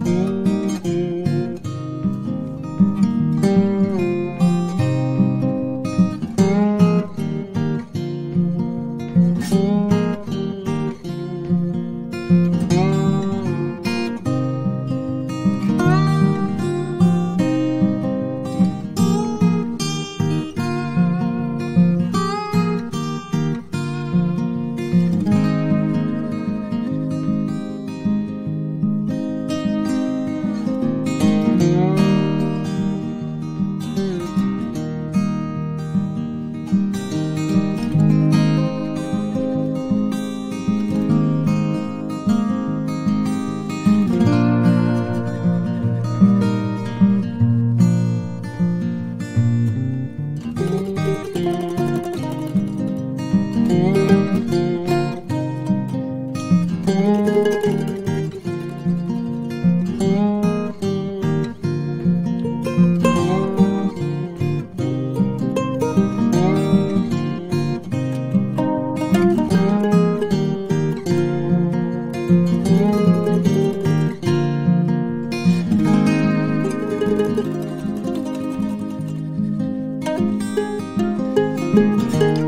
mm Música Música